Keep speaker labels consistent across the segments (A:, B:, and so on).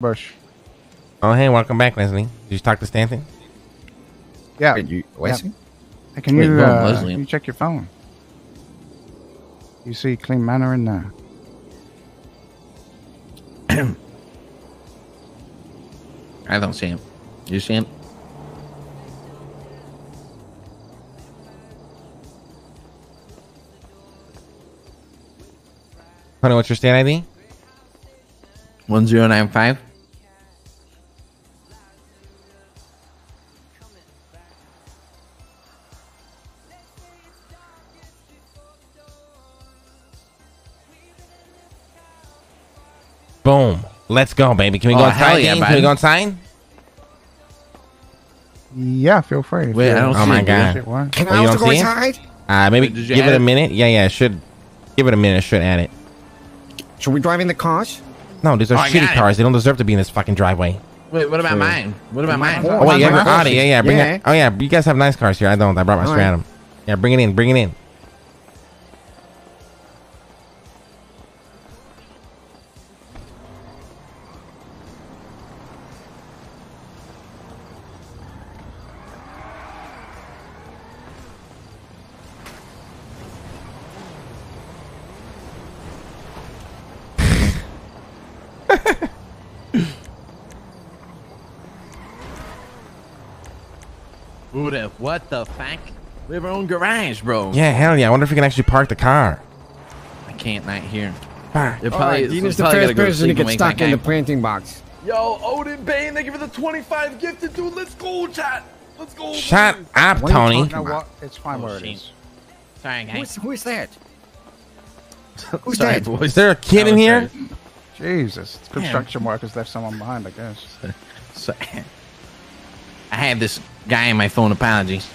A: Bush.
B: Oh, hey, welcome back, Leslie. Did you talk to Stanton?
A: Yeah.
C: Wait, you, Wesley?
A: Hey, can
D: Wait,
A: you
D: no,
A: uh,
D: Leslie.
A: can you check your phone? You see Clean Manor in there.
D: I don't see him. You see him?
B: Honey, what's your state ID?
D: 1095?
B: Boom. Let's go, baby. Can we go
D: Oh,
B: inside?
D: yeah,
B: Can we
D: bud.
B: go inside?
A: Yeah, feel free.
D: Wait,
A: you-
D: I don't
B: Oh
D: see
B: my
D: it,
B: God.
A: Shit.
C: Can
B: Oh,
C: I
B: you
C: also go inside?
B: Uh, maybe
D: Wait,
B: give
D: add
B: it a
D: it?
B: minute. Yeah, yeah, it should. Give it a minute. It should add it.
C: Should we drive in the cars?
B: No, these are
D: Oh,
B: shitty
D: got it.
B: cars. They don't deserve to be in this fucking driveway.
D: Wait, what about mine? What about mine?
C: Oh,
B: Oh, wait, you have your Audi. Yeah, yeah. Bring
C: Yeah.
B: it. Oh, yeah. You guys have nice cars here. I don't. I brought my
C: All right.
B: Stratum. Yeah, bring it in. Bring it in.
D: Buddha, what the fuck? We have our own garage, bro.
B: Yeah, hell yeah. I wonder if we can actually park the car.
D: I can't not here.
B: Ah.
D: They're
C: All right, Dean is the first
D: gotta go
C: person to get stuck in the
D: guy.
C: planting box.
D: Yo, Odin Bane, thank you for the 25 gifted, dude. Let's go, chat. Let's go.
B: Shut
D: boys.
B: up,
C: What
B: Tony.
A: You
C: talking
A: know what? It's fine
D: Oh,
A: where it
D: shit. Sorry, guys.
C: is, who is that? Who's
D: Sorry,
C: that?
D: boys.
B: Is there a kid in here?
D: sorry.
A: Jesus, construction workers left someone behind, I guess.
D: So, I have this guy in my phone. Apologies.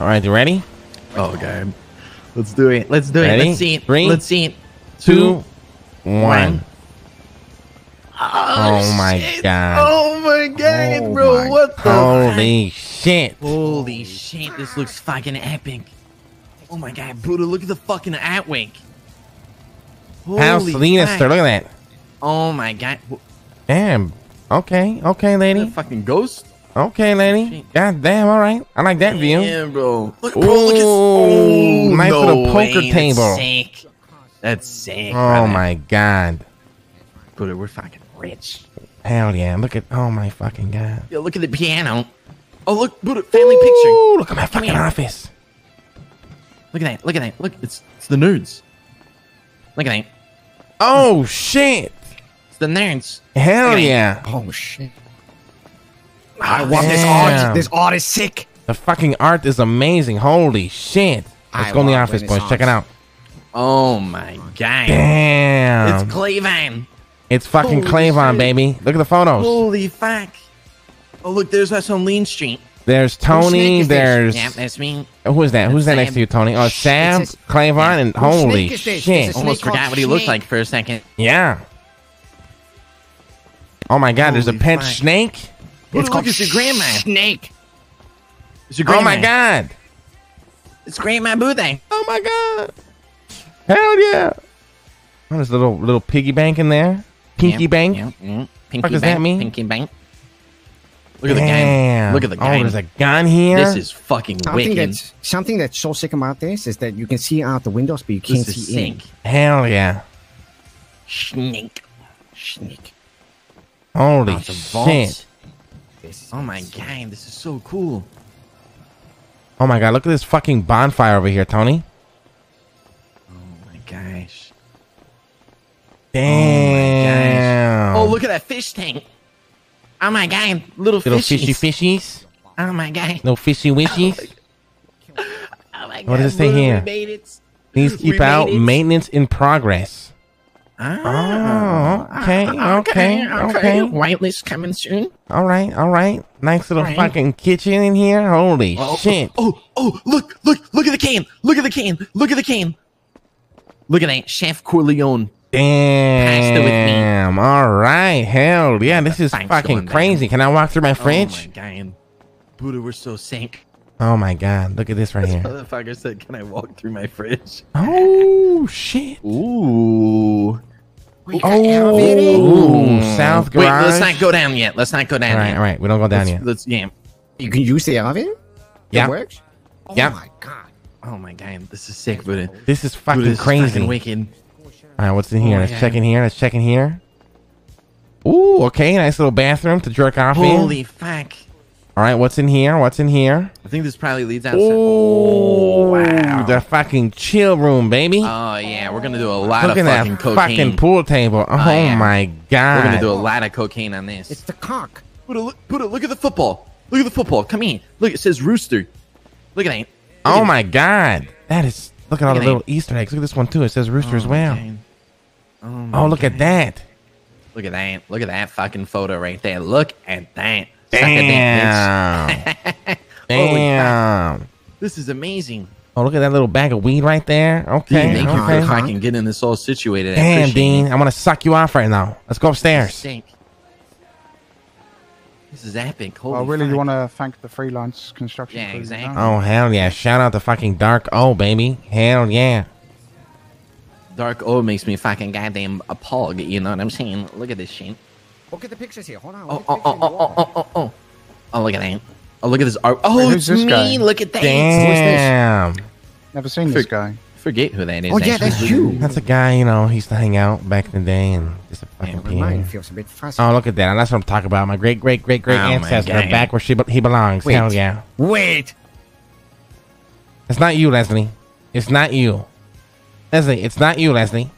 B: All right, you ready?
D: Oh god. Let's do it. Let's do
B: Ready?
D: it. Let's see it.
B: Three,
D: Let's see it.
B: Two, one.
D: one.
B: Oh, my
D: shit.
B: God.
D: Oh my god,
A: Oh
D: bro.
A: my
D: what the
B: Holy shit.
D: Holy shit, this looks fucking epic. Oh my god, Buddha, look at the fucking.
B: House
D: Holy
B: Salinas,
D: fuck.
B: sir. Look at that.
D: Oh my god.
B: Damn. Okay, okay, lady.
D: fucking ghost?
B: Okay, lady. God damn, all right. I like that view.
D: Yeah, bro. Look, bro, look at oh,
B: nice
D: no
B: little poker
D: way. That's sick. That's sick.
B: Oh
D: brother.
B: my god.
D: Buddha, we're fucking rich.
B: Hell yeah. Look at oh my fucking god.
D: Yo, look at the piano. Oh, look, Buddha, family picture.
B: Ooh, look at my fucking office.
D: Look at that. Look at that. Look, it's it's the nudes. Look at that.
B: Oh shit.
D: It's the nerds.
B: Hell
D: Look
B: yeah.
C: Oh shit! Ah, I want this art. This art is sick.
B: The fucking art is amazing. Holy shit. Let's
C: I
B: go in the office, boys. Check it out.
D: Oh my god.
B: Damn.
D: It's Clevan.
B: It's fucking
D: Holy
B: Clavon,
D: shit.
B: baby. Look at the photos.
D: Holy fuck. Oh look, there's us on Lean Street.
B: There's Tony.
C: is?
B: There's
D: Yeah, that's me.
B: who is that? Who's that
D: Sam.
B: next to you, Tony? Oh, Sam,
C: it's-
B: Clavon, and holy
C: snake is this?
B: shit.
C: This
D: Almost
C: oh,
D: forgot what he looked like for a second.
B: Yeah. Oh my God! There's a pet
D: fuck.
B: snake.
D: It's look, it's your grandma.
C: Snake.
D: It's your
B: Oh my God!
D: It's Grandma Boothang.
B: Oh my God! Hell yeah! Oh, there's a little little piggy bank in there. Pinky
D: Yeah,
B: bank.
D: yeah, yeah. Pinky
B: Fuck does
D: bank.
B: that mean?
D: Pinky bank. Look at the
B: Damn.
D: guy. Look at the
B: Oh, there's a gun here.
D: This is fucking
C: Something
D: wicked.
C: that's something that's so sick about this is that you can see out the windows, but you can't
D: is
C: see in.
B: Hell yeah!
D: Snake.
C: Snake.
B: Holy
D: Oh,
B: shit!
C: This
D: Oh my god, this is so cool.
B: Oh my God! Look at this fucking bonfire over here, Tony.
D: Oh my gosh.
B: Damn!
D: Oh, oh look at that fish tank. Oh my god, little,
B: little
D: fishies.
B: fishy fishies.
D: Oh my god.
B: No fishy wishies.
D: Oh my god.
B: Oh what does it say here?
D: We made it.
B: Please keep out
D: it.
B: maintenance in progress.
D: Ah,
B: Oh, okay, okay, okay.
D: Whitelist coming soon.
B: All right, all right. Nice little
D: Right.
B: fucking kitchen in here. Holy
D: Oh,
B: shit.
D: Oh, oh, look, look, look at the cane. Look at the cane. Look at the cane. Look at that. Chef Corleone. Pasta with me.
B: Damn. All right. Hell yeah. This is
D: Thanks
B: fucking crazy. Can I walk through my fridge?
D: Oh my god. Buddha, we're so sick.
B: Oh my god. Look at this right here.
D: Motherfucker said, can I walk through my fridge?
B: Oh shit.
D: Ooh.
C: We got oh. elevated.
B: Ooh, South
D: Wait, let's not go down yet. Let's not go down
B: all right,
D: yet.
B: all right. We don't go down
D: let's,
B: yet.
D: Let's yeah.
C: You can use the elevator?
B: Yeah.
C: It works? Oh
B: Yeah.
C: my god.
D: Oh my god, this is sick, Buddha.
B: This is fucking
D: this is
B: crazy.
D: fucking wicked.
B: All right, what's in here?
D: Oh,
B: let's
D: yeah.
B: check in here. Let's check in here. Ooh, okay. Nice little bathroom to jerk off in.
D: Holy fuck!
B: All right, what's in here? What's in here?
D: I think this probably leads outside.
B: Oh,
D: wow.
B: The fucking chill room, baby.
D: Oh yeah, we're gonna do a lot
B: Look
D: of
B: at
D: fucking
B: that
D: cocaine.
B: fucking pool table. Oh, oh
D: yeah.
B: my god.
D: we're gonna do a lot of cocaine on this.
C: It's the cock.
D: Buddha, look, Buddha, look at the football. Look at the football. Come here. Look, it says rooster. Look at that. Look
B: oh
D: at
B: my god. That is. Look at all
D: Look
B: the
D: at
B: little Easter eggs. Look at this one too. It says rooster as
D: Oh,
B: well.
D: okay. Oh, my
B: Oh, look at that.
D: Look at that. Look at that fucking photo right there. Look at that. Suck a dick, bitch.
B: Damn. Damn.
D: This is amazing.
B: Oh, look at that little bag of weed right there. Okay.
D: Dean, thank you
B: okay.
D: for fucking getting this all situated. I
B: Damn,
D: appreciate
B: Dean.
D: it.
B: I'm gonna suck you off right now. Let's go upstairs.
D: Sick. This is epic. Oh, Holy
A: Well, really, you want to thank the freelance construction
D: Yeah, exactly.
A: don't?
B: Oh hell yeah! Shout out to fucking Dark O, baby. Hell yeah.
D: Dark O makes me fucking goddamn a pog. You know what I'm saying? Look at this shit.
C: Look at the pictures here. Hold on.
D: Oh, oh, oh,
C: pictures on the
D: oh, oh, oh, oh, oh. Oh, look at that. Oh, look at this art. Oh,
A: Wait,
D: it's
A: who's this
D: me.
A: guy?
D: Look at that.
B: Damn.
A: Never seen this guy.
D: Forget who that is.
C: Oh, yeah,
D: actually.
C: that's you.
B: That's a guy, you know, he used to hang out back in the day and just a fucking
C: My mind
B: piano.
C: feels a bit fuzzy.
B: Oh, look at that. And that's what I'm talking about. My great, great, great, great
D: Oh,
B: ancestor back where she he belongs.
C: Wait.
B: Hell yeah.
C: Wait.
B: It's not you, Leslie. It's not you. Leslie, it's not you, Leslie.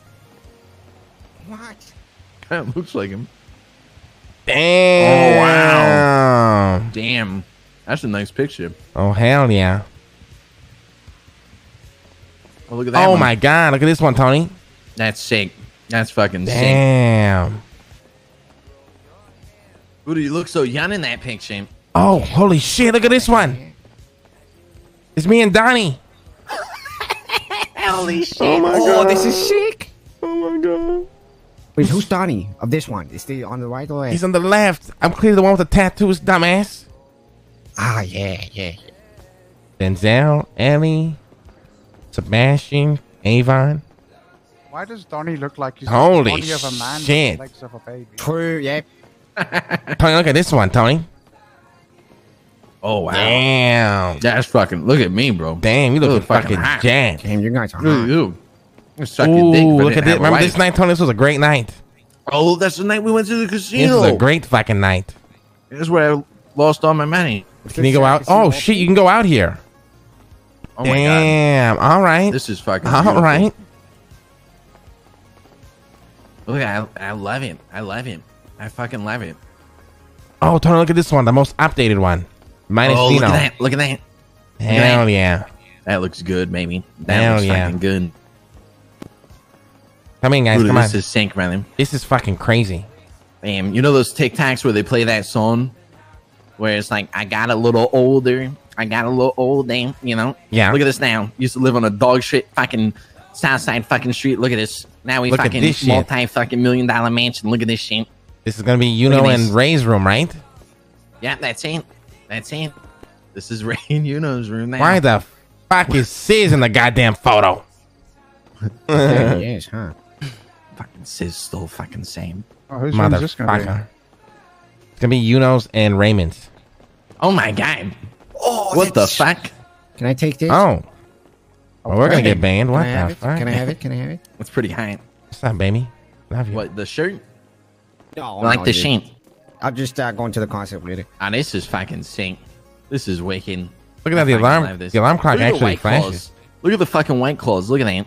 C: What?
D: Kind of looks like him.
B: Damn.
D: Oh, wow. Damn. That's a nice picture.
B: Oh, hell yeah.
D: Oh, look at that.
B: Oh,
D: one.
B: my God. Look at this one, Tony.
D: That's sick. That's fucking sick.
B: Damn.
D: do you look so young in that picture.
B: Oh, holy shit. Look at this one. It's me and Donnie.
D: Holy shit.
B: Oh, my
C: Oh, this is sick.
B: My God.
C: Wait, who's Donnie of this one? Is he on the right or left?
B: He's on the left. I'm clearly the one with the tattoos, dumbass.
C: Ah, yeah, yeah.
B: Denzel, Ellie, Sebastian, Avon.
A: Why does Donnie look like he's
B: Holy
A: the body of a man
B: shit.
A: with the legs of a baby?
C: True, yeah.
B: Tony, look at this one, Tony.
D: Oh, wow.
B: Damn.
D: That's fucking. Look at me, bro.
B: Damn, you
D: Look
B: look fucking,
D: fucking hot.
B: jacked.
C: Damn, you guys are
D: Look at
C: hot.
D: you. You Suck your dick.
B: Ooh, look at this. Remember this night, Tony? This was a great night.
D: Oh, that's the night we went to the casino.
B: This
D: casino.
B: was a great fucking night.
D: That's where I lost all my money.
B: Can you go out? Oh, shit, you can go out here.
D: Oh my god.
B: All right.
D: This is fucking.
B: All
D: beautiful.
B: right.
D: Look, I, I love him. I love him. I fucking love him.
B: Oh, Tony, look at this one. The most updated one. Minus
D: oh, look at that. Look at that.
B: Hell yeah.
D: That looks good, baby. That
B: Hell
D: looks
B: yeah.
D: fucking good.
B: Come in, guys. Come on.
D: this is sync, man.
B: This is fucking crazy.
D: Damn, you know those TikToks where they play that song, where it's like, "I got a little older, I got a little older," you know?
B: Yeah.
D: Look at this now. Used to live on a dog shit fucking south side fucking street. Look at this. Now we
B: Look
D: fucking
B: this shit.
D: multi fucking million dollar mansion. Look at this shit.
B: This is gonna be Uno
D: at
B: and. Ray's room, right?
D: Yeah, that's it. That's it. This is Ray and Uno's room now.
B: Why the fuck is Sis in the goddamn photo?
C: Yes, huh?
D: Fucking sis still fucking same.
A: Oh, whose room this going to
B: Motherfucker. It's gonna be Uno's and Raymond's.
D: Oh my god. Oh, what the fuck?
C: Can I take this?
B: Oh. Well, we're gonna get banned. What
C: Can I have
B: the
C: it?
B: fuck?
C: Can I have it? Can I have it?
D: It's pretty high.
B: What's up, baby? Love you.
D: What the shirt?
C: No,
D: I like
C: no,
D: the
C: dude.
D: shape.
C: I'll just uh, go into the concert later.
D: Ah, this is fucking sync. This is wicked.
B: Look at that. The
D: fucking
B: alarm.
D: love this.
B: The alarm clock
D: Look at the
B: actually flashes.
D: claws. Look at the fucking white claws. Look at that.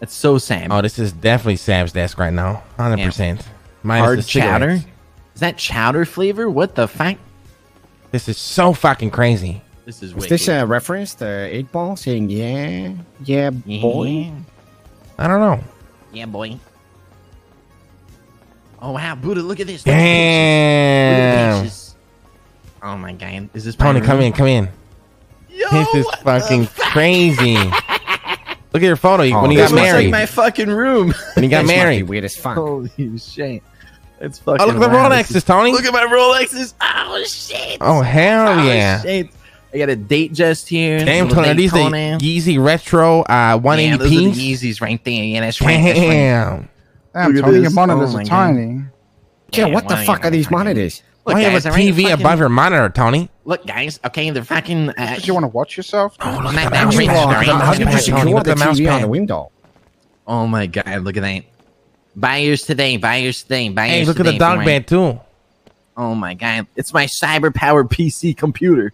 D: That's so Sam.
B: Oh, this is definitely Sam's desk right now. Hundred percent. Minus
D: Hard
B: the
D: chowder.
B: cigarettes.
D: Is that chowder flavor? What the fuck?
B: This is so fucking crazy.
D: This is
C: Is this a reference to 8 Ball saying, yeah, yeah, boy?
B: I don't know.
D: Yeah, boy. Oh wow, Buddha! Look at this. Look at the pictures. Look at the
B: Damn.
D: Oh my god, is this my
B: Tony, come in. Come in.
D: Yo,
B: This is fucking crazy. Look at your photo
C: Oh,
B: when you
C: this
B: got
D: This looks
B: married.
D: like my fucking room.
B: when you got
C: This must be
B: married.
C: weird as fuck.
D: Holy shit! It's fucking.
B: Oh, look at the
D: wild. This
B: Rolexes, Tony.
D: Look at my Rolexes. Oh shit!
B: Oh hell
D: Oh,
B: yeah!
D: shit. I got a date just here.
B: Damn, Tony, are these the Yeezy Retro uh
D: Yeah, those are the
B: 180p?
D: Yeezys right there. Yeah, that's right. That's right.
B: Damn.
A: Damn,
D: Look at
A: Tony, your monitors
D: Oh
A: are
D: my God.
A: tiny.
C: Yeah, what the fuck are these monitors?
D: Look,
B: Why you
D: guys,
B: have a
D: I ain't
B: TV above your monitor, Tony?
D: Look, guys. Okay, they're fucking. Uh,
A: Do you want to watch yourself?
B: Oh, look at
D: that
B: mouse pad.
D: right?
B: Look at the mouse pad, Tony.
C: secure
B: Look
C: the
B: at the mouse
C: TV on the window?
D: oh my god, look at that. Buy yours today. Buy yours today. Buy
B: Hey,
D: yours
B: look at the dog
D: for my-
B: bed too.
D: Oh my god, it's my cyber powered PC computer.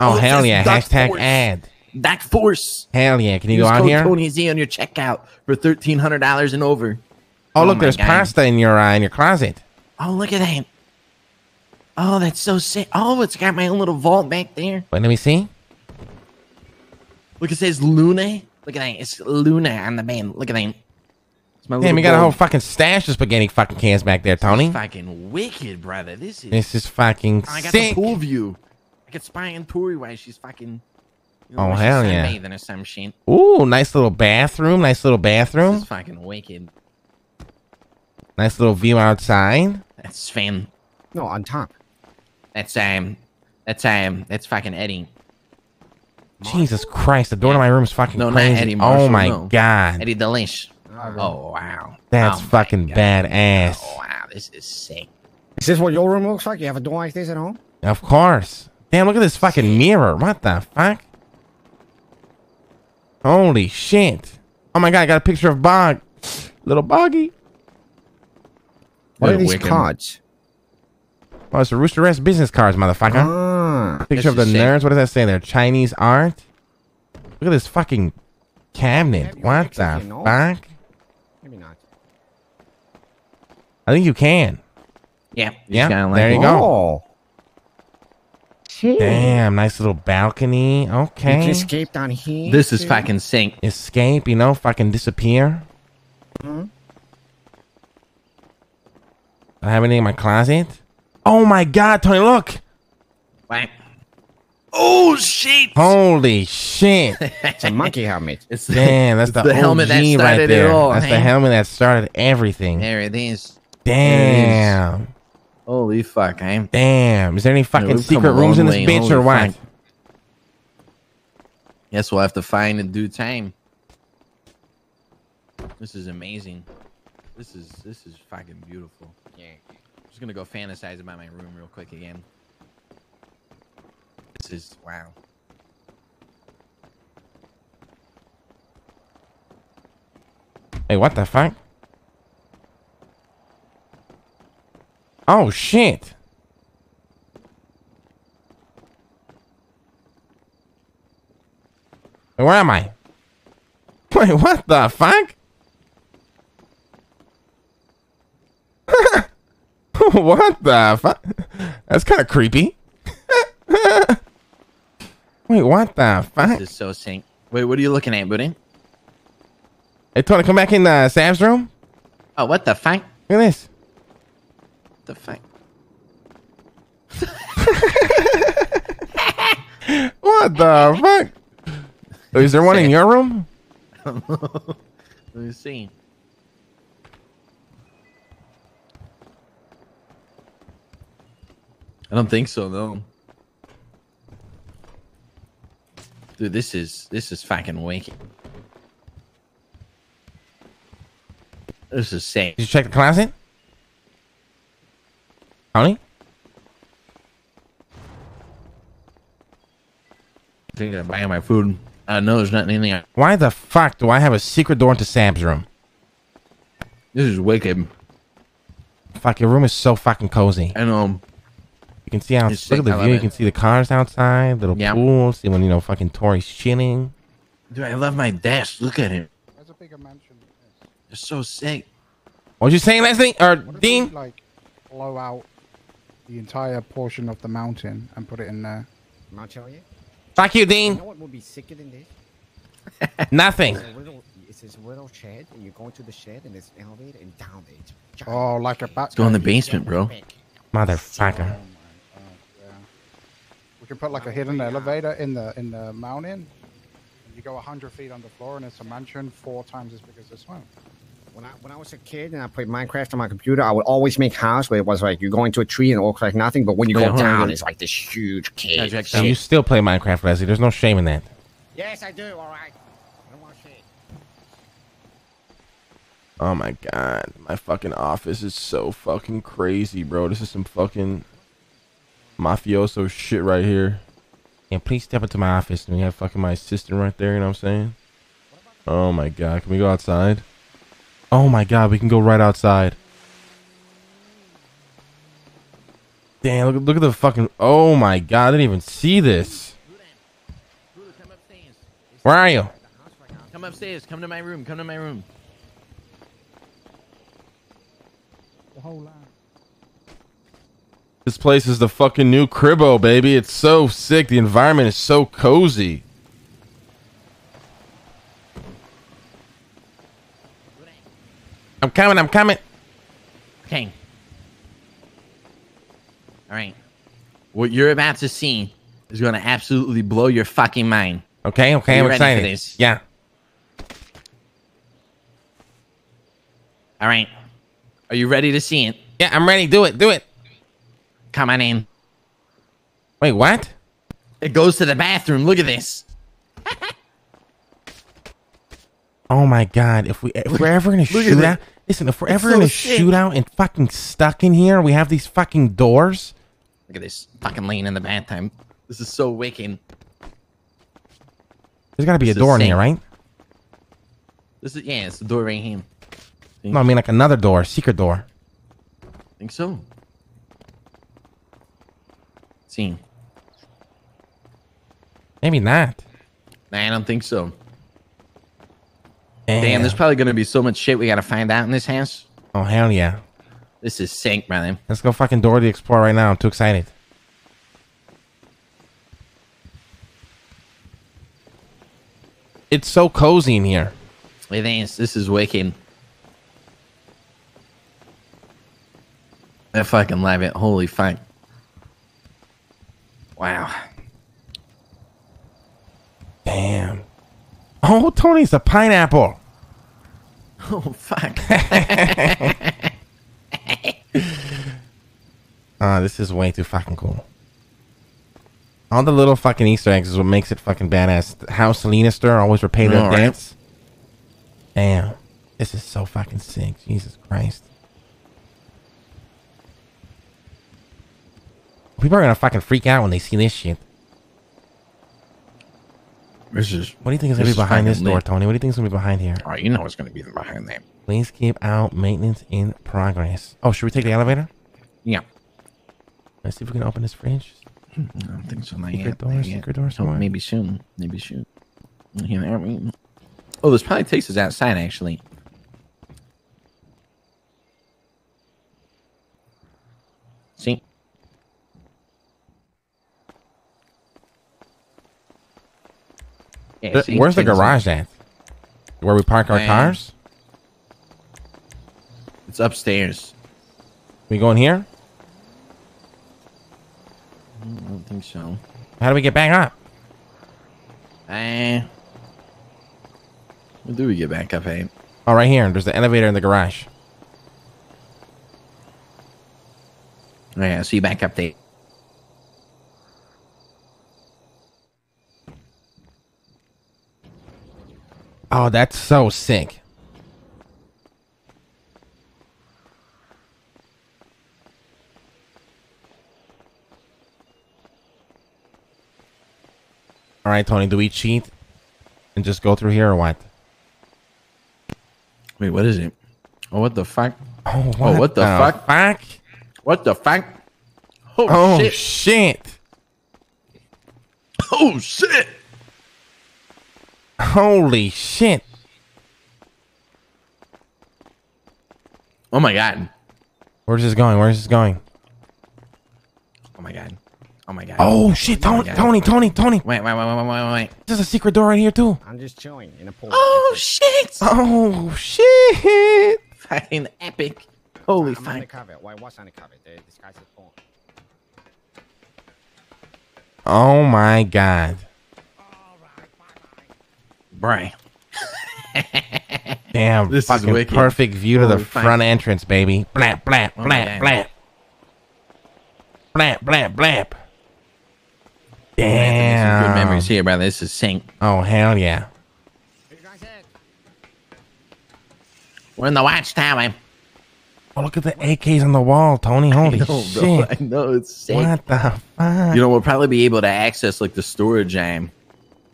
B: Oh,
D: Oh,
B: hell yeah! Hashtag
D: Force.
B: ad.
D: That force.
B: Hell yeah! Can you
D: Use
B: go out here?
D: Tony Z on your checkout for thirteen hundred dollars and over.
B: Oh,
D: Oh
B: look, there's
D: God.
B: pasta in your uh, in your closet.
D: Oh, look at that. Oh, that's so sick. Oh, it's got my own little vault back there.
B: Wait, let me see.
D: Look, it says Luna. Look at that. It's Luna on the band. Look at that. It's my
B: Damn,
D: little
B: you got a whole fucking stash of spaghetti fucking cans back there, Tony.
D: Fucking wicked, brother. This is.
B: This is fucking oh,
D: I got
B: sick.
D: the pool view. I could spy on Tori while she's fucking. You
B: Oh,
D: while she's
B: hell yeah.
D: sunbathing or some shit.
B: Ooh, nice little bathroom. Nice little
D: This
B: bathroom.
D: is fucking wicked.
B: Nice little view outside.
D: That's fan.
C: No, on top.
D: That's um. That's um. That's fucking Eddie.
B: Jesus Christ, the door to my room is fucking
D: No, not
B: crazy.
D: Eddie
B: oh my
D: no.
B: god,
D: Eddie Delish. Oh wow.
B: that's
D: Oh,
B: fucking badass.
D: Oh wow, this is sick.
C: Is this what your room looks like? You have a door like this at home?
B: Of course. Damn, look at this fucking mirror. What the fuck? Holy shit. Oh my god, I got a picture of Bog. Little Boggy.
C: What are these
D: Wiccan.
C: cards?
B: Oh, it's a Rooster Rest business cards, motherfucker.
C: Ah,
B: Picture of the
D: is
B: nerds. What does that say there? Chinese art? Look at this fucking cabinet.
C: Have you
B: What the
C: seen those?
B: fuck?
C: maybe not.
B: I think you can.
D: Yeah.
B: Yeah,
D: just gotta
B: there you go.
C: Oh. Shit.
B: Damn, nice little balcony.
C: You
B: Okay.
C: can escape down here.
D: This is
C: too.
D: fucking sink.
B: Escape, you know, fucking disappear.
C: Hmm?
B: I have anything in my closet? Oh my god, Tony, look!
D: Whack. Oh shit!
B: Holy shit!
C: It's a monkey helmet.
D: It's
B: Damn, that's
D: it's
B: the,
D: the helmet that
B: OG right
D: started it all,
B: That's the helmet that started everything.
D: There it is.
B: Damn.
D: Holy fuck, eh?
B: Damn. Is there any fucking
D: we've
B: secret rooms in this bitch
D: Holy
B: or what?
D: fuck. Guess we'll have to find in due time. This is amazing. This is this is fucking beautiful. Just gonna go fantasize about my room real quick again. This is wow.
B: Hey, what the fuck? Oh shit. Where am I? Wait, what the fuck? what the fuck? That's kind of creepy. Wait, what the fuck?
D: This is so sick. Wait, what are you looking at, buddy?
B: Hey, Tony, come back in uh, Sam's room.
D: Oh, what the fuck?
B: Look at this.
D: What the fuck?
B: What the fuck? Is there one in your room?
D: Let me see. I don't think so, though. Dude, this is this is fucking wicked. This is sick.
B: Did you check the closet? Tony?
D: thinking of buying my food. Uh, know there's not anything. I-
B: Why the fuck do I have a secret door into Sam's room?
D: This is wicked.
B: Fuck, your room is so fucking cozy.
D: I know.
B: You can see out. Look
D: sick,
B: at the
D: I love
B: view. You can see the cars outside, little
D: Yeah.
B: pool. See when you know fucking Tori's chilling.
D: Dude, I love my desk. Look at it.
A: That's a bigger mansion. than this.
D: It's so sick.
B: What you saying, Leslie or
A: What if we,
B: Dean?
A: like blow out the entire portion of the mountain and put it in there?
C: Mount Chiliad?
B: Fuck you,
C: You
B: Dean.
C: know what would be sicker than this?
B: Nothing.
C: It's a little, it's this little shed, and you go into the shed, and it's elevator, and down there. It's giant.
A: Oh, like a bat.
D: Go in the basement, bro.
B: Motherfucker.
A: Oh my god, yeah. We can put like a hidden elevator in the in the mountain. You go hundred feet on the floor, and it's a mansion four times as big as this one.
C: When I when I was a kid and I played Minecraft on my computer, I would always make house where it was like you go into a tree and it looks like nothing, but when you
D: Wait,
C: go
D: hold
C: down,
D: on.
C: it's like this huge
D: Yeah,
C: cave.
D: check
B: So you still play Minecraft, Leslie. There's no shame in that.
C: Yes, I do. All right. I don't want shit.
B: Oh my god, my fucking office is so fucking crazy, bro. This is some fucking mafioso shit right here. And please step into my office. And we have fucking my assistant right there. You know what I'm saying? Oh my god, can we go outside? Oh my god, we can go right outside. Damn, look, look at the fucking. Oh my god, I didn't even see this. Where are you?
D: Come upstairs. Come to my room. Come to my room.
A: The whole line.
B: This place is the fucking new Cribbo, baby. It's so sick. The environment is so cozy. I'm coming. I'm coming.
D: Okay. All right. What you're about to see is going to absolutely blow your fucking mind.
B: Okay. Okay. I'm
D: ready for
B: excited.
D: this?
B: Yeah.
D: All right. Are you ready to see it?
B: Yeah. I'm ready. Do it. Do it.
D: Come on in.
B: Wait. What?
D: It goes to the bathroom. Look at this.
B: Oh my god! If we if we're ever in a shootout, listen. If we're ever
D: so
B: in a
D: sick.
B: shootout and fucking stuck in here, we have these fucking doors.
D: Look at this fucking laying in the bathtub. This is so wicked.
B: There's got to be a
D: This is
B: door in here, right?
D: This is yeah, it's the door right here.
B: No, I mean like another door, secret door.
D: think so. See,
B: Maybe not.
D: nah, I don't think so. Damn, there's probably gonna be so much shit we gotta find out in this house.
B: Oh hell yeah!
D: This is sick, brother.
B: Let's go fucking Dora the explore right now. I'm too excited. It's so cozy in here.
D: It is. This is wicked. I fucking love it. Holy fuck. Wow.
B: Damn. Oh, Tony's a pineapple.
D: Oh fuck.
B: Ah, this is way too fucking cool. All the little fucking Easter eggs is what makes it fucking badass. How Sinister always repay their
D: right.
B: debts. Damn. This is so fucking sick. Jesus Christ. People are gonna fucking freak out when they see this shit.
D: this is.
B: What do you think is gonna be behind this door,
D: lit.
B: Tony? What do you think is gonna be behind here?
D: Oh, you know what's gonna be behind there.
B: Please keep out maintenance in progress. Oh, should we take the elevator?
D: Yeah.
B: Let's see if we can open this fridge.
D: Hmm, I don't think so. Not
B: Secret
D: yet.
B: door,
D: Not yet.
B: secret door
D: Oh,
B: somewhere.
D: maybe soon. Maybe soon. Here, there we- Oh, this probably takes us outside, actually. See? Yeah,
B: Th-
D: see?
B: Where's the garage at? Where we park our
D: Man.
B: cars?
D: It's upstairs.
B: We going here?
D: I don't think so.
B: How do we get back up?
D: Eh. Where do we get back up, eh?
B: Oh, right here. There's the elevator in the garage.
D: Oh, yeah, see you back up there.
B: Oh, that's so sick. All right, Tony, do we cheat and just go through here or what?
D: Wait, what is it? Oh, what the fuck?
B: Oh,
D: Oh, what the fuck?
B: fuck?
D: What the fuck? Oh,
B: Oh,
D: shit.
B: shit.
D: oh, shit.
B: Holy shit.
D: Oh, my God.
B: Where's this going? Where's this going?
D: Oh, my God. Oh, my God.
B: Oh, shit.
D: Oh
B: Tony,
D: God.
B: Tony, Tony, Tony.
D: Wait, wait, wait, wait, wait, wait, wait.
B: There's a secret door right here, too.
C: I'm just chilling in a pool.
D: Oh, shit.
B: Oh, shit.
D: Fucking epic. Holy
C: I'm
D: fuck.
C: undercover. Why what's undercover? The disguise is pool.
B: Oh, my God.
D: Bray.
B: Damn,
D: This is
B: fucking
D: wicked.
B: perfect view to the
D: Holy fuck.
B: front entrance, baby. Blap, blap,
D: Oh my
B: blap,
D: God.
B: blap. Blap, blap, blap.
D: Some good
B: Damn.
D: memories here, brother. This is sync.
B: Oh, hell yeah.
D: We're in the watchtower.
B: Oh, look at the AKs on the wall, Tony. Holy
D: I know, bro.
B: shit.
D: I know it's sick.
B: What the fuck?
D: You know, we'll probably be able to access like the storage aim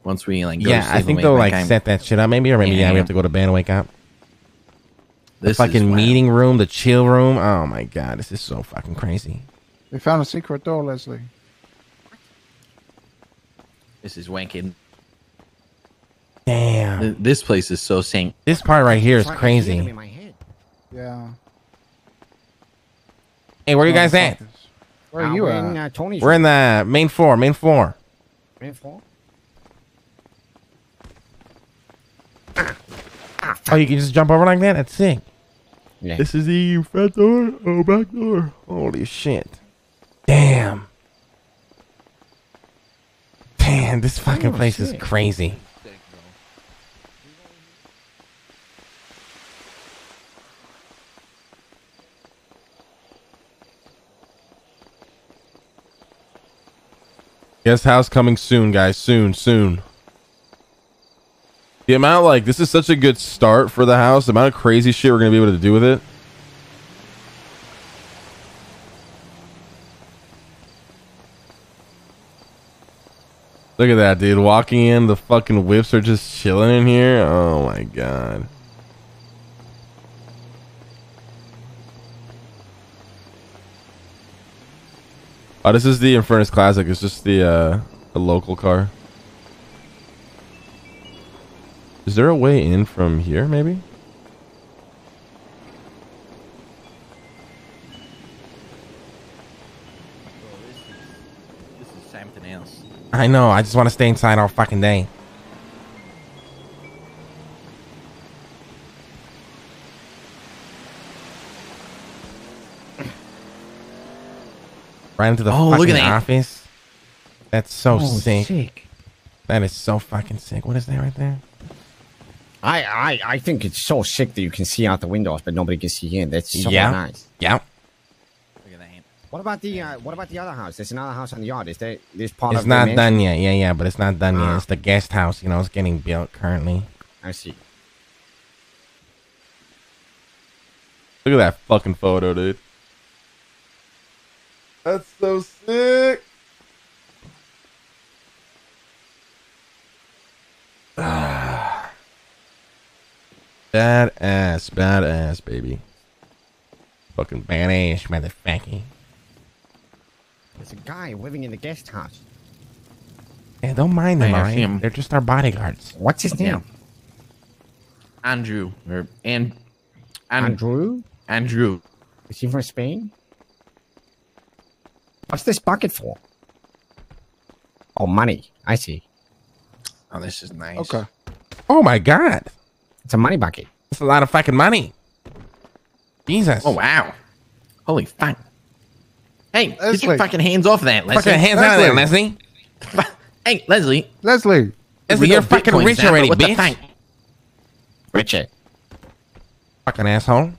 D: once we like. Go to
B: yeah,
D: sleep
B: I think they'll like
D: up.
B: set that shit up. Maybe, or maybe yeah,
D: Yeah.
B: we have to go to bed and wake up. The
D: This is
B: fucking meeting room, the chill room. Oh my god, this is so fucking crazy.
A: We found a secret door, Leslie.
D: This is wanking.
B: Damn,
D: Th- This place is so sank.
B: this part right here is
C: It's like I hear them in
B: crazy.
A: Yeah.
B: Hey, where you guys at?
A: Where are you
C: we're
A: at?
C: in uh, Tony's
B: We're in the main floor. Main floor.
C: main floor.
B: Oh, you can just jump over like that? That's sick.
C: Yeah.
B: This is the front door or back door. Holy shit. Damn. Damn, this fucking
C: Oh,
B: place is crazy. Guest house coming soon, guys. Soon, soon. The amount, like, this is such a good start for the house. The amount of crazy shit we're going to be able to do with it. Look at that, dude. Walking in, the fucking whips are just chilling in here. Oh my god. Oh, this is the Infernus Classic. It's just the uh, the local car. Is there a way in from here, maybe?
D: This is something else.
B: I know. I just want to stay inside all fucking day. Right into the
D: Oh,
B: fucking
D: look at that.
B: office. That's so
C: Oh,
B: sick.
C: sick.
B: That is so fucking sick. What is that right there?
C: I, I I think it's so sick that you can see out the windows, but nobody can see in. That's so
B: Yeah.
C: nice.
B: Yeah.
D: Look at that.
C: What about the uh, what about the other house? There's another house on the yard. Is that this part
B: It's
C: of
B: not
C: the
B: done yet. Yeah, yeah, but it's not done yet.
C: Ah.
B: It's the guest house. You know, it's getting built currently.
C: I see.
B: Look at that fucking photo, dude. That's so sick. Badass, badass, baby. Fucking badass, motherfucking.
C: There's a guy living in the guest house.
B: Yeah, don't mind them,
D: Hey, I
B: alright?
D: him.
B: They're just our bodyguards.
C: What's his name?
D: Yeah. Andrew or and and
C: Andrew.
D: Andrew.
C: Is he from Spain? What's this bucket for? Oh, money. I see.
D: Oh, this is nice.
A: Okay.
B: Oh my god.
C: It's a money bucket.
B: It's a lot of fucking money. Jesus.
D: Oh wow. Holy fuck. Hey, get your fucking hands off of that, Leslie.
B: Fucking hands out of there, Leslie.
D: Hey, Leslie.
A: Leslie.
B: Leslie, you're fucking
D: Bitcoins
B: rich
D: now,
B: already, bitch.
D: the fuck?
C: Richard.
B: Fucking asshole.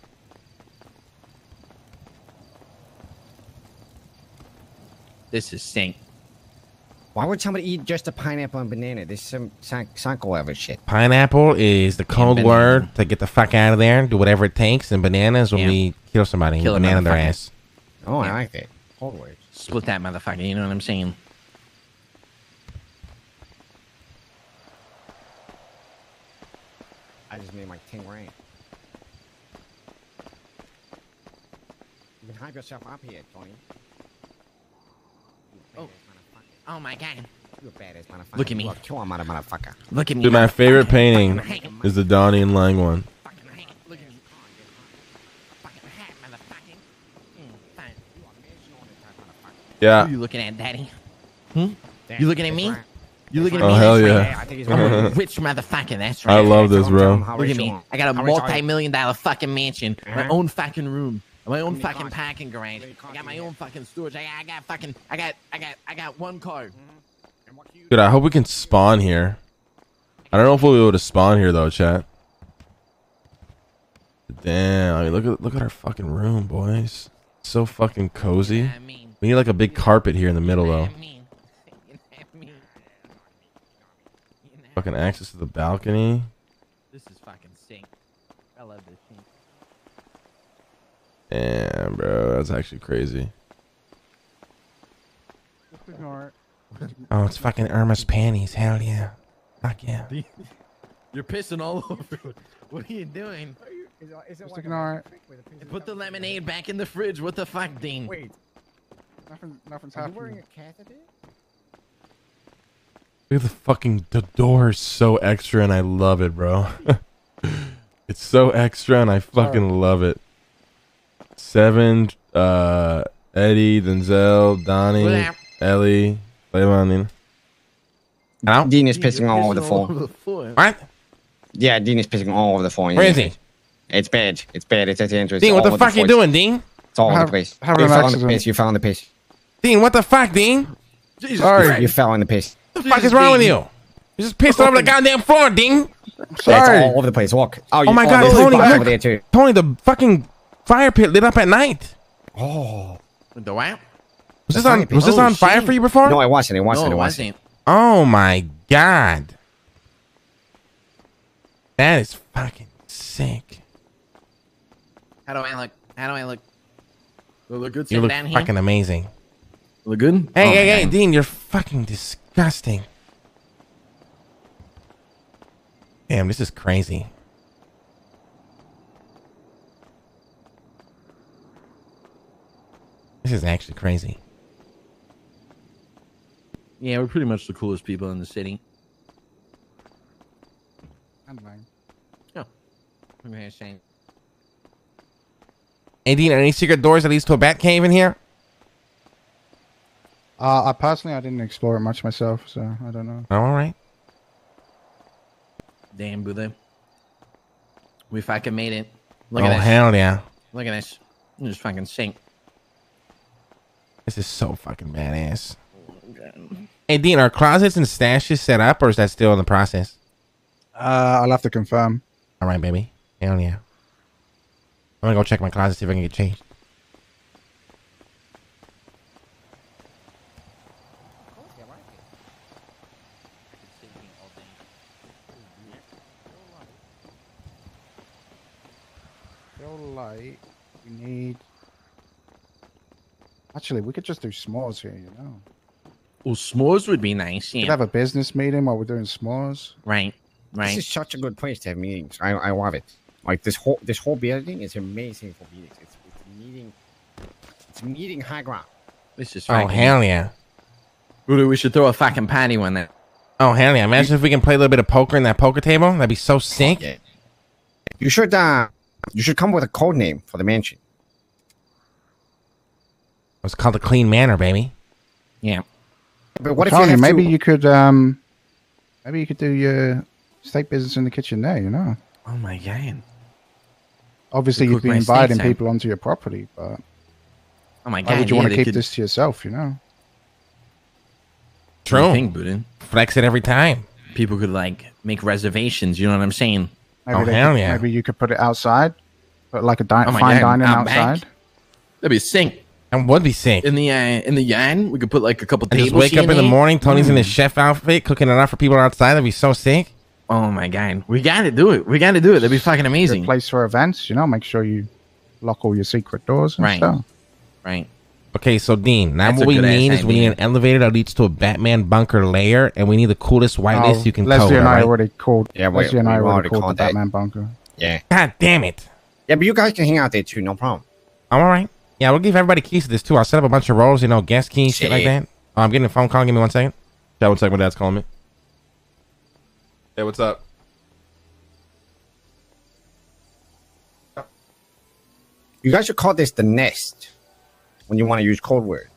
D: This is stink.
C: Why would somebody eat just a pineapple and banana? This is some psych- psycho level shit.
B: Pineapple is the code word to get the fuck out of there and do whatever it takes. And bananas when
D: Yeah.
B: we kill somebody.
D: Kill
B: banana their ass.
C: Oh, I like that. Hold words.
D: Split that motherfucker. You know what I'm saying?
C: I just made my ting rain. You can hype yourself up here, Tony. You
D: Oh.
C: badass motherfucker.
D: Oh my god.
C: You a badass motherfucker.
D: Look at me.
C: You a motherfucker.
D: Look at me.
B: Dude, my favorite painting is the Donnie and Lang one.
D: Fucking hate. Look at me. Fucking hat, motherfucking. Mm, fine.
B: Yeah.
D: Who you looking at, daddy?
C: Damn,
D: You looking at me?
C: right.
D: You looking
B: Oh,
D: at me?
B: hell yeah.
D: right.
C: I think he's
D: I'm a rich motherfucker. That's right.
B: I love this, bro.
D: Look at me. I got a
C: How rich are you?
D: multi-million dollar fucking mansion, my
C: Uh-huh.
D: own fucking room, my own fucking
C: cars?
D: parking garage. I got my own fucking storage. I got, I got fucking, I got, I got, I got one car. Mm-hmm.
B: Dude, I hope we can spawn here. I don't know if we'll be able to spawn here though, chat. Damn, I mean, look at look at our fucking room, boys. So fucking cozy. We need like a big carpet here in the middle though.
D: I mean, I mean,
B: Fucking access to the balcony.
D: This is fucking sick. I love this shit.
B: Damn, bro, that's actually crazy.
A: Just ignore it.
B: Oh, it's fucking Irma's panties. Hell yeah. Fuck yeah.
D: You're pissing all over. What are you doing?
A: Is Just ignore it.
D: Put the lemonade back in the fridge. What the fuck, Dean?
C: Wait,
A: Nothing, nothing's
C: are you
A: happening.
C: wearing a catheter?
B: Look at the fucking the door is so extra and I love it, bro. it's so extra and I fucking love it. Seven, uh, Eddie, Denzel, Donnie,
D: Blah.
B: Ellie, Levon. Hello?
C: Dean is
D: Dean,
C: pissing
D: you're
C: all over the
D: pissing
C: floor.
D: over the floor.
B: What?
C: Yeah, Dean is pissing all over the floor.
B: Where is he?
C: It's bad. It's bad. It's at the entrance.
B: Dean, what
C: all
B: the
C: over
B: fuck you doing, Dean?
C: It's all over the place.
A: having
C: You
A: an
C: fell in the
A: accident.
C: piss. You fell in the piss.
B: Dean, what the fuck, Dean?
D: Jesus
A: Sorry.
D: Christ.
C: You fell in the piss.
B: What the fuck is wrong with you? You just pissed all over the goddamn floor, Dean.
C: Yeah, it's all over the place. Walk.
B: Oh my God, Tony, look.
C: over there too.
B: Tony, the fucking fire pit lit up at night.
C: Oh.
D: The what?
B: Was this on?
C: fire pit.
B: Was this
D: Oh,
B: on fire
D: shit.
B: for you before?
C: No, I wasn't. It wasn't.
D: No,
C: it
D: it
C: wasn't.
D: wasn't.
B: Oh my god. That is fucking sick.
D: How do I look? How do I look? Do I look good
B: You
D: sitting
B: look
D: down here?
B: fucking amazing.
D: Look good?
B: Hey,
D: Oh,
B: hey, hey,
D: God.
B: Dean, you're fucking disgusting. Damn, this is crazy. Is actually crazy.
D: Yeah, we're pretty much the coolest people in the city.
A: And mine.
D: I'm gonna say.
B: Hey, Dean, are any secret doors that leads to a bat cave in here?
A: Uh, I personally, I didn't explore it much myself, so I don't know.
B: Oh, all right.
D: Damn, Buddha. We fucking made it. Look
B: oh,
D: at this.
B: hell yeah.
D: Look at this. You just fucking sink.
B: This is so fucking badass. Hey, Dean, are closets and stashes set up, or is that still in the process?
A: Uh, I'll have to confirm.
B: All right, baby. Hell yeah. I'm gonna go check my closet, see if I can get changed.
A: Still light. We need. Actually, we could just do s'mores here, you know.
D: Well, s'mores would be nice.
A: We could have a business meeting while we're doing s'mores.
D: Right. right.
C: This is such a good place to have meetings. I, I love it. Like this whole this whole building is amazing for meetings. It's, it's meeting. It's meeting high ground.
D: This is
B: Oh,
D: fucking.
B: hell yeah.
D: Buddha, we should throw a fucking party one there.
B: Oh, hell yeah. Imagine if we can play a little bit of poker in that poker table. That'd be so sick.
C: Yeah. You should uh you should come with a code name for the mansion.
B: It's called the Clean Manor, baby.
D: Yeah.
C: But what if you
A: Tony,
C: have
A: maybe
C: to,
A: you could um, maybe you could do your steak business in the kitchen there. You know,
D: Oh my god.
A: obviously
D: You
A: you'd be inviting people onto your property, but
D: Oh my god.
A: why would you
D: yeah,
A: want to keep
D: could-
A: this to yourself? You know,
D: What
B: True.
D: you think, Buddha?
B: Flex it every time.
D: People could like make reservations. You know what I'm saying?
A: maybe
B: Oh,
A: they
B: hell
A: could-
B: yeah.
A: Maybe you could put it outside, put like a di-
D: Oh
A: fine
D: God,
A: dining
D: out back?
A: outside.
D: That'd be sick.
B: And would be sick.
D: In the uh, in the yard, we could put like a couple
B: And
D: tables.
B: just wake up in
D: and
B: the morning, Tony's in his
D: Mm.
B: chef outfit, cooking it up for people outside. That'd be so sick.
D: Oh my god, we gotta do it. We gotta do it. That'd be fucking
A: Good
D: amazing.
A: place for events. You know, make sure you lock all your secret doors and
D: Right.
A: stuff.
D: Right.
B: Okay, so Dean, now
D: That's
B: what we need is we need an elevator that leads to a Batman bunker layer, and we need the coolest whitelist
A: Oh,
B: you can
A: Leslie
B: code.
A: and I
B: alright?
A: already called.
C: Yeah, we-
A: Leslie and I already
C: already
A: called the
C: called that.
A: Batman bunker.
C: Yeah.
B: God damn it.
C: Yeah, but you guys can hang out there too, no problem.
B: I'm all right. Yeah, we'll give everybody keys to this too. I'll set up a bunch of roles, you know, guest keys, shit like that. Oh, I'm getting a phone call. Give me one second. Yeah, one second. My dad's calling me. Hey, what's up?
C: You guys should call this the nest when you want to use code word.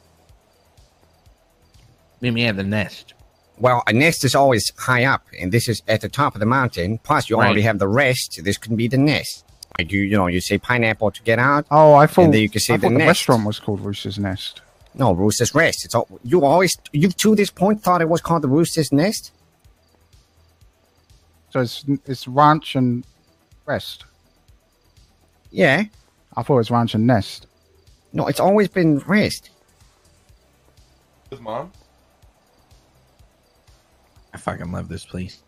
D: Maybe have the nest.
C: Well, a nest is always high up, and this is at the top of the mountain. Plus, you
D: Right.
C: already have the rest. This can be the nest. Like you, you know, you say pineapple to get out.
A: Oh, I thought,
C: then you can say
A: I
C: the
A: thought the restaurant was called Rooster's Nest.
C: No, Rooster's Rest. It's all you always you to this point thought it was called the Rooster's Nest.
A: So it's it's ranch and rest.
C: Yeah.
A: I thought it was ranch and nest.
C: No, it's always been rest.
B: His mom.
D: I fucking love this place.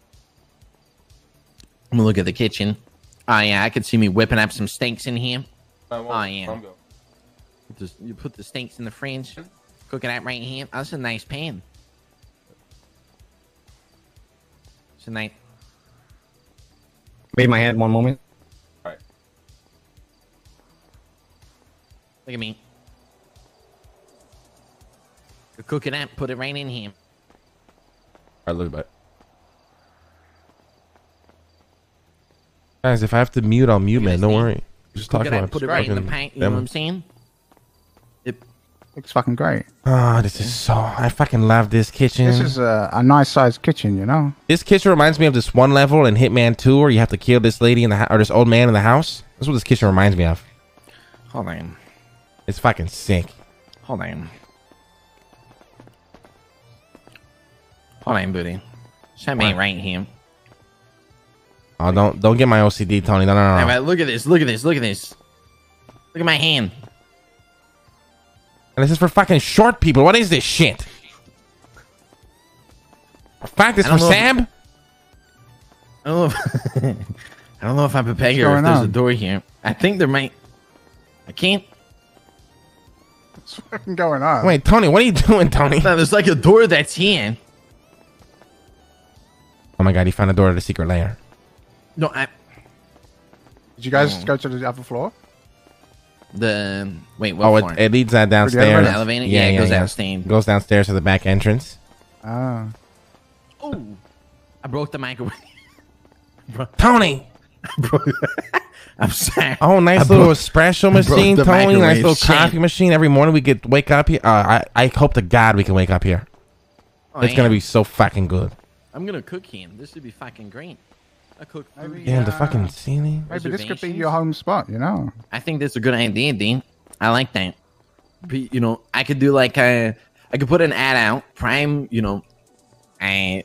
D: I'm gonna look at the kitchen. Oh yeah, I could see me whipping up some steaks in here. Oh yeah. Just you put the steaks in the fridge, cook it out right here. Oh, that's a nice pan. It's a nice.
C: Wait my head one moment. All right.
D: Look at me. You Cook it up, put it right in here.
B: All right, look at it. Guys, if I have to mute, I'll mute, man. Don't worry. Just
D: Cook
B: talk
D: it up, put it right in the paint. You know what. I'm saying? It,
A: Looks fucking great.
B: Ah, this is so. I fucking love this kitchen.
A: This is a, a nice sized kitchen, you know.
B: This kitchen reminds me of this one level in Hitman 2 where you have to kill this lady in the or this old man in the house. That's what this kitchen reminds me of.
D: hold on.
B: It's fucking sick.
D: Hold on. Hold on, booty. Set me right here.
B: Oh, don't don't get my OCD, Tony. No, no, no. No.
D: right, look at this. Look at this. Look at this. Look at my hand.
B: And this is for fucking short people. What is this shit? Fuck this
D: I
B: for
D: know if-
B: Sam?
D: I don't know. If, I don't know if I'm prepared here. If
A: going
D: there's a door here, I think there might. I can't.
A: What's fucking going on?
B: Wait, Tony, what are you doing, Tony?
D: No, there's like a door that's here.
B: Oh my god, he found a door to the secret lair.
D: No, I.
A: Did you guys
D: Oh.
A: go to the upper floor?
D: The wait. What
B: Oh, it, it leads that downstairs.
A: elevator?
D: The elevator? Yeah, it goes downstairs.
B: Goes downstairs to the back entrance.
A: Ah.
D: oh, I broke the microwave.
B: Tony!
D: I'm sorry.
B: Oh, nice
D: I
B: little
D: broke-
B: espresso machine,
D: the
B: Tony. Nice
D: microwave.
B: little
D: Shit.
B: coffee machine. Every morning we get wake up here. Uh, I I hope to God we can wake up here.
D: Oh,
B: it's gonna be so fucking good.
D: I'm gonna cook him. This would be fucking great. I cook food.
A: Maybe,
B: Yeah, the
A: uh,
B: fucking ceiling.
A: Maybe this could be your home spot, you know.
D: I think that's a good idea, Dean. I like that. Be- You know, I could do like a, I could put an ad out, prime, you know, a,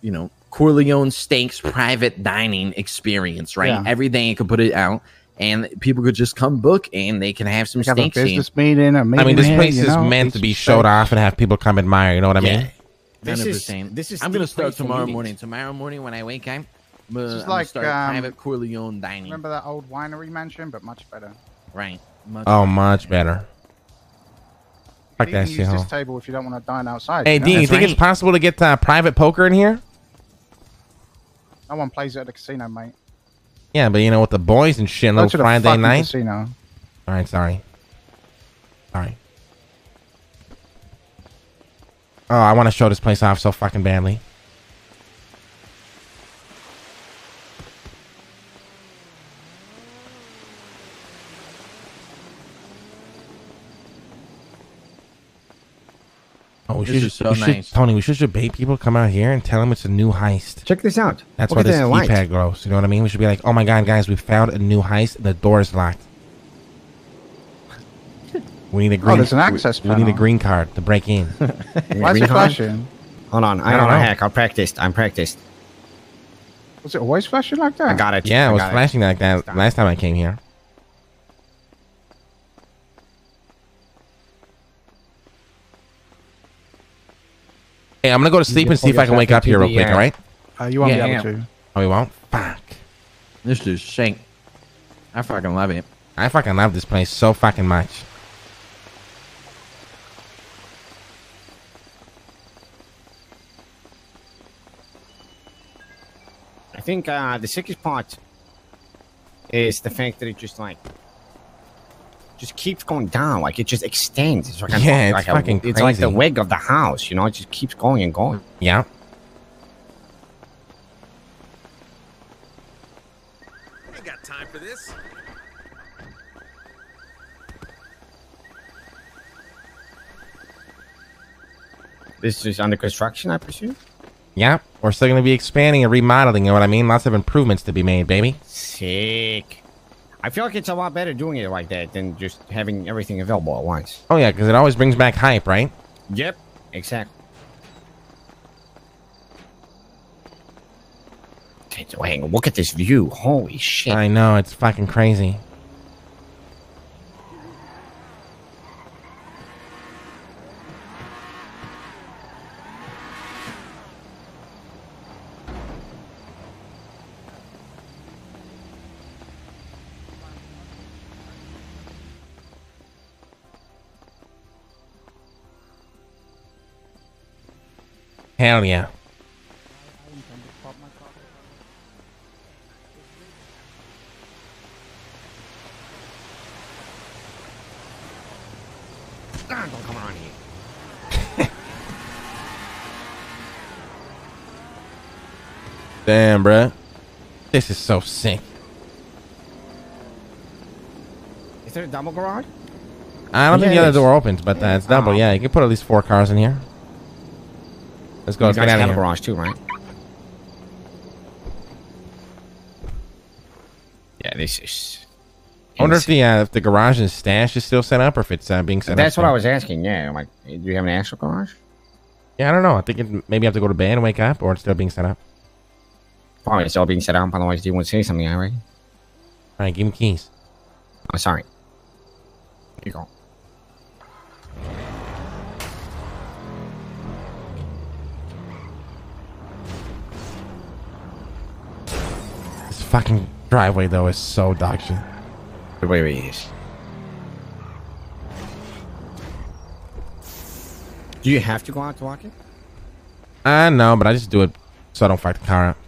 D: you know, Corleone Steaks private dining experience, right?
A: Yeah.
D: Every day I could put it out, and people could just come book, and they can have some
A: We have a
D: steaks.
A: business meeting, a meeting
B: I mean, this
A: here,
B: place is
A: know,
B: meant to be showed off and have people come admire. You know what I mean?
D: Yeah.
C: This
D: Hundred
C: is this is.
D: I'm gonna start tomorrow
C: meetings.
D: morning. Tomorrow morning when I wake up, I'm gonna,
A: is
D: I'm gonna
A: like,
D: start
A: um,
D: private Corleone dining.
A: Remember that old winery mansion, but much better.
D: Right. Much
B: Oh,
D: better.
B: much better. Fuck
A: you
B: that
A: can
B: shit,
A: use this table if you don't want to dine outside.
B: Hey,
A: you know?
B: Dean, you
D: That's
B: think it's possible to get uh, private poker in here?
A: No one plays at the casino, mate.
B: Yeah, but you know, with the boys and shit,
A: Go
B: little
A: to the
B: Friday night.
A: casino.
B: All right, sorry. Sorry. Oh, I want to show this place off so fucking badly. Oh, we
D: This
B: should,
D: is so
B: we should- Tony, we should just bait people come out here and tell them it's a new heist.
C: Check this out.
B: That's
C: Look
B: why this
C: the light.
B: keypad glows. You know what I mean? We should be like, oh my god, guys, we found a new heist. The door is locked. We need a oh, green.
A: Oh, there's an access
B: we, we need a green card to break in.
A: Why is
C: Green
A: it flashing?
C: Hold on, I,
B: I
C: don't
B: don't
C: know.
B: know.
C: Heck, I practiced. I'm practiced.
A: Was it always flashing like that?
C: I got it.
B: yeah,
C: I
B: it was
C: got
B: flashing like that last time I came here. Hey, I'm gonna go to sleep and see if I can wake up here real quick. All right?
A: Uh, you won't
D: Yeah,
A: be
D: yeah.
A: able to.
B: Oh, we won't. Fuck.
D: This is shank. I fucking love it.
B: I fucking love this place so fucking much.
C: I think uh, the sickest part is the fact that it just like just keeps going down, like it just extends. It's like
B: Yeah, it's
C: like a-
B: fucking
C: it's like the wig of the house, you know. It just keeps going and going.
B: Yeah.
E: ain't got time for this.
C: This is under construction, I presume.
B: Yeah. We're still gonna be expanding and remodeling. You know what I mean? Lots of improvements to be made, baby.
C: Sick. I feel like it's a lot better doing it like that than just having everything available at once.
B: Oh yeah, because it always brings back hype, right?
C: Yep, exactly. Hang on, look at this view. Holy shit.
B: I know it's fucking crazy. Hell yeah.
C: Ah, don't come around here.
B: Damn, bruh. This is so sick.
C: Is there a double garage?
B: I don't think the other
C: is.
B: door opens, but uh, it's double.
C: Oh.
B: Yeah, you can put at least four cars in here. Let's go.
C: you
B: Let's
C: guys
B: get out
C: have
B: of
C: a garage too, right? Yeah, this is.
B: I wonder if the uh, if the garage and stash is still set up, or if it's uh, being set
C: That's
B: up.
C: That's what I was asking. Yeah, I'm like, do you have an actual garage?
B: Yeah, I don't know. I think it, maybe I have to go to bed and wake up, or it's still being set up.
C: Probably it's all being set up. Otherwise, do you want to say something, all right?
B: All right, give me keys.
C: I'm sorry. Here you go.
B: Fucking driveway though is so dog shit.
C: Wait, wait. Do you have to go out to walk it?
B: Uh, I know, but I just do it so I don't fuck the car up.